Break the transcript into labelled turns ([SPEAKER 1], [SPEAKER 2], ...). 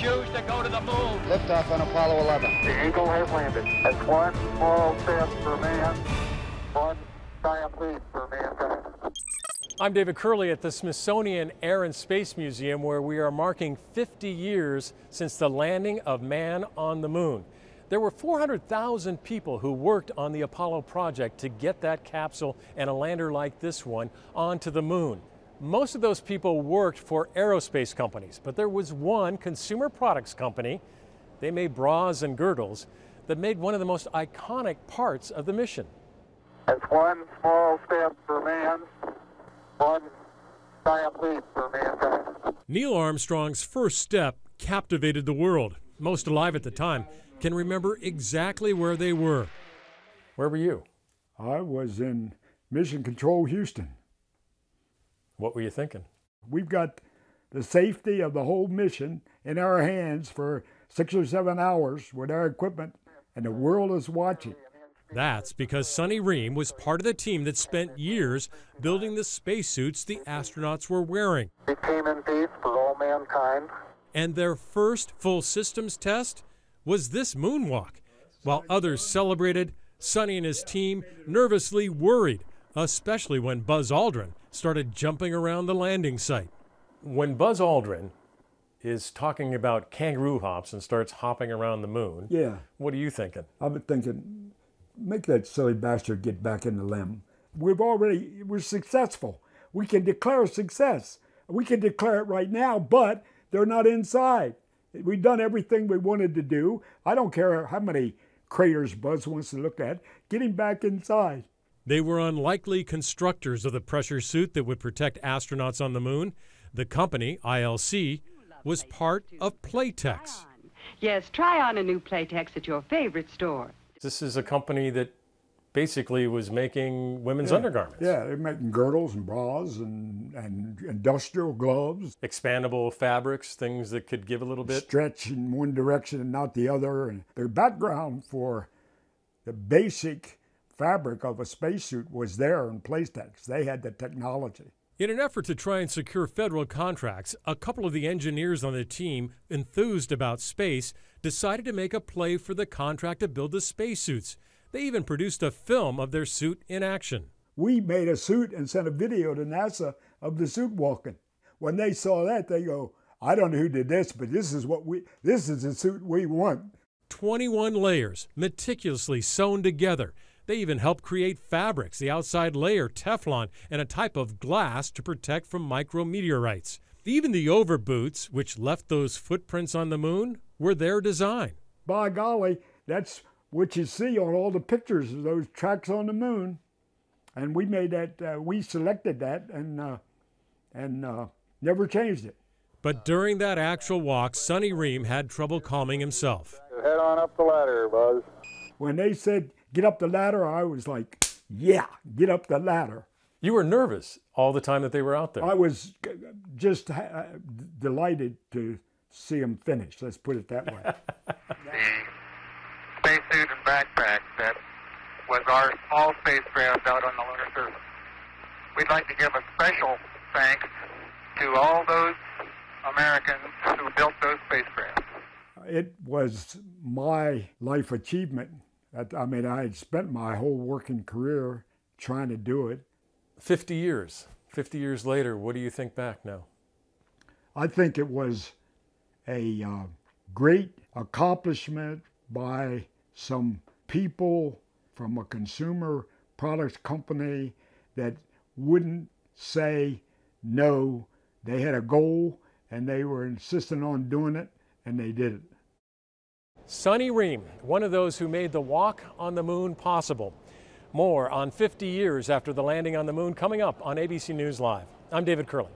[SPEAKER 1] choose to go to the moon.
[SPEAKER 2] Liftoff on Apollo 11.
[SPEAKER 3] The Eagle has landed. That's one small step for man, one giant leap for mankind.
[SPEAKER 4] I'm David Kerley at the Smithsonian Air and Space Museum, where we are marking 50 years since the landing of man on the moon. There were 400,000 people who worked on the Apollo project to get that capsule and a lander like this one onto the moon. Most of those people worked for aerospace companies, but there was one consumer products company, they made bras and girdles, that made one of the most iconic parts of the mission.
[SPEAKER 3] That's one small step for man, one giant leap for mankind.
[SPEAKER 4] Neil Armstrong's first step captivated the world. Most alive at the time can remember exactly where they were. Where were you?
[SPEAKER 5] I was in Mission Control Houston.
[SPEAKER 4] What were you thinking?
[SPEAKER 5] We've got the safety of the whole mission in our hands for six or seven hours with our equipment, and the world is watching.
[SPEAKER 4] That's because Sonny Reihm was part of the team that spent years building the spacesuits the astronauts were wearing.
[SPEAKER 3] We came in peace for all mankind.
[SPEAKER 4] And their first full systems test was this moonwalk. While others celebrated, Sonny and his team nervously worried, especially when Buzz Aldrin started jumping around the landing site. When Buzz Aldrin is talking about kangaroo hops and starts hopping around the moon,
[SPEAKER 5] Yeah,
[SPEAKER 4] what are you thinking?
[SPEAKER 5] I've been thinking, make that silly bastard get back in the LEM. We've already, we're successful. We can declare success. We can declare it right now, but they're not inside. We've done everything we wanted to do. I don't care how many craters Buzz wants to look at. Get him back inside.
[SPEAKER 4] They were unlikely constructors of the pressure suit that would protect astronauts on the moon. The company, ILC, was part of Playtex.
[SPEAKER 6] Yes, try on a new Playtex at your favorite store.
[SPEAKER 4] This is a company that basically was making women's
[SPEAKER 5] Yeah.
[SPEAKER 4] undergarments.
[SPEAKER 5] Yeah, they're making girdles and bras and, and industrial gloves,
[SPEAKER 4] Expandable fabrics, things that could give a little bit.
[SPEAKER 5] stretch in one direction and not the other. And their background for the basic fabric of a spacesuit was there in Playtex. They had the technology.
[SPEAKER 4] In an effort to try and secure federal contracts, a couple of the engineers on the team, enthused about space, decided to make a play for the contract to build the spacesuits. They even produced a film of their suit in action.
[SPEAKER 5] We made a suit and sent a video to NASA of the suit walking. When they saw that, they go, I don't know who did this, but this is what we this is the suit we want.
[SPEAKER 4] 21 layers, meticulously sewn together. They even helped create fabrics, the outside layer, Teflon, and a type of glass to protect from micrometeorites. Even the overboots, which left those footprints on the moon, were their design.
[SPEAKER 5] By golly, that's what you see on all the pictures of those tracks on the moon. And we made that, uh, we selected that and, uh, and uh, never changed it.
[SPEAKER 4] But during that actual walk, Sonny Reihm had trouble calming himself.
[SPEAKER 3] Head on up the ladder, Buzz.
[SPEAKER 5] When they said, get up the ladder, I was like, yeah, get up the ladder.
[SPEAKER 4] You were nervous all the time that they were out there.
[SPEAKER 5] I was just uh, delighted to see them finish. Let's put it that way.
[SPEAKER 3] The spacesuit and backpack that was our small spacecraft out on the lunar surface. We'd like to give a special thanks to all those Americans who built those spacecraft.
[SPEAKER 5] it was my life achievement. I mean, I had spent my whole working career trying to do it.
[SPEAKER 4] 50 years. 50 years later, what do you think back now?
[SPEAKER 5] I think it was a uh, great accomplishment by some people from a consumer products company that wouldn't say no. They had a goal and they were insistent on doing it, and they did it.
[SPEAKER 4] Sonny Reihm, one of those who made the walk on the moon possible. More on 50 years after the landing on the moon coming up on ABC News Live. I'm David Kerley.